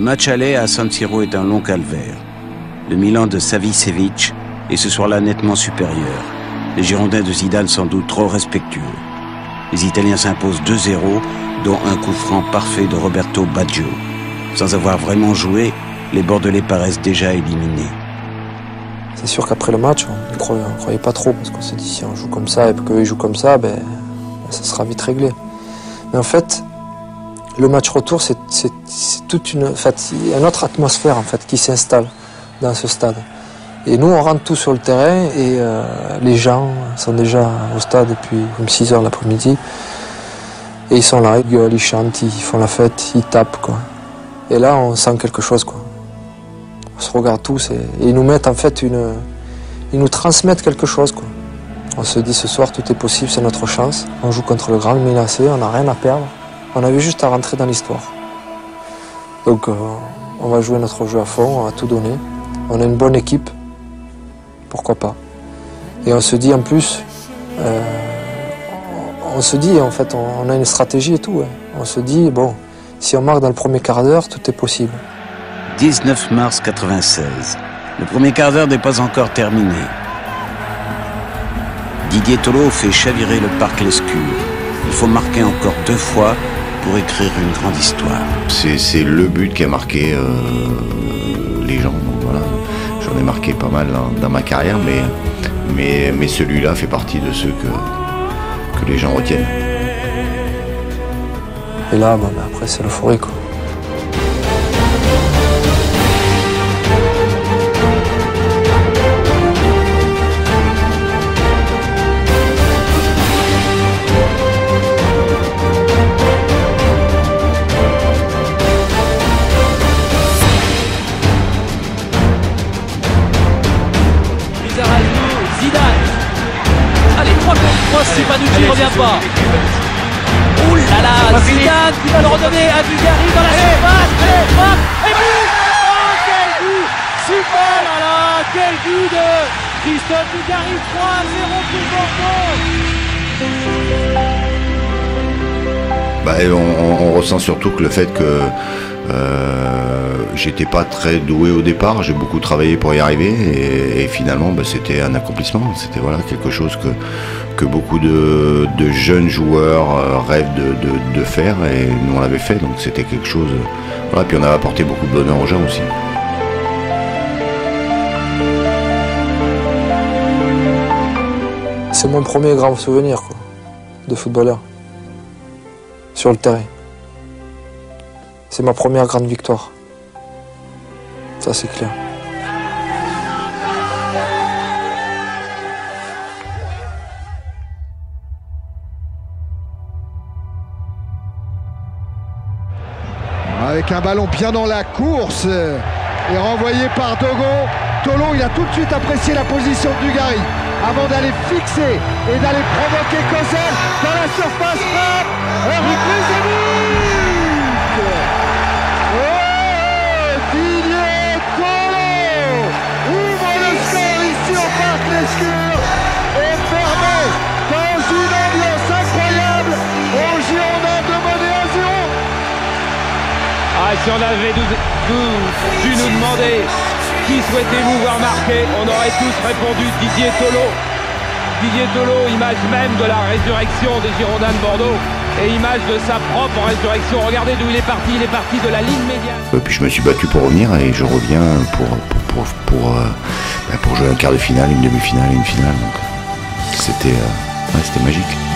match aller à San Siro est un long calvaire. Le Milan de Savicevic est ce soir-là nettement supérieur. Les Girondins de Zidane sans doute trop respectueux. Les Italiens s'imposent 2-0, dont un coup franc parfait de Roberto Baggio. Sans avoir vraiment joué, les Bordelais paraissent déjà éliminés. C'est sûr qu'après le match, on ne croyait, croyait, pas trop, parce qu'on s'est dit si on joue comme ça et qu'eux jouent comme ça, ben, ça sera vite réglé. Mais en fait, le match retour, c'est toute une, autre atmosphère en fait, qui s'installe dans ce stade. Et nous, on rentre tous sur le terrain et euh, les gens sont déjà au stade depuis comme 6 heures l'après-midi. Et ils sont là, ils gueulent, ils chantent, ils font la fête, ils tapent. Et là, on sent quelque chose. Quoi. On se regarde tous et, ils nous mettent en fait une. Ils nous transmettent quelque chose. Quoi. On se dit ce soir, tout est possible, c'est notre chance. On joue contre le Grand Milan on n'a rien à perdre. On avait juste à rentrer dans l'histoire. Donc, euh, on va jouer notre jeu à fond, on va tout donner. On a une bonne équipe, pourquoi pas. Et on se dit en plus, euh, on se dit en fait, on, a une stratégie et tout. Hein. On se dit, bon, si on marque dans le premier quart d'heure, tout est possible. 19 mars 96. Le premier quart d'heure n'est pas encore terminé. Didier Tolo fait chavirer le parc Lescure. Il faut marquer encore deux fois pour écrire une grande histoire. C'est le but qui a marqué euh, les gens. voilà. J'en ai marqué pas mal dans, ma carrière, mais, mais, mais celui-là fait partie de ceux que, que les gens retiennent. Et là, bah, bah, après, c'est l'euphorie. Quoi. Pas. Ouh là là, Zidane qui va le redonner à Dugarry dans la surface. Allez, et but Oh, quel but Super là là, quel but de Christophe Dugarry 3-0 pour Bordeaux. Bah, on, on, ressent surtout que le fait que euh, j'étais pas très doué au départ, j'ai beaucoup travaillé pour y arriver et, finalement bah, c'était un accomplissement, c'était voilà quelque chose que, que beaucoup de, jeunes joueurs euh, rêvent de, faire et nous on l'avait fait donc c'était quelque chose. Voilà, puis on a apporté beaucoup de bonheur aux gens aussi. C'est mon premier grand souvenir de footballeur sur le terrain. C'est ma première grande victoire. Ça, c'est clair. Avec un ballon bien dans la course et renvoyé par Dogo. Tolo, il a tout de suite apprécié la position de Dugarry avant d'aller fixer et d'aller provoquer Kozel dans la surface frappe. Si on avait dû, nous demander qui souhaitez-vous voir marquer, on aurait tous répondu Didier Tolo. Didier Tolo, image même de la résurrection des Girondins de Bordeaux et image de sa propre résurrection. Regardez d'où il est parti, il est parti de la ligne médiane. Et puis je me suis battu pour revenir et je reviens pour, pour, pour, euh, bah, jouer un quart de finale, une demi-finale, une finale. C'était euh, magique.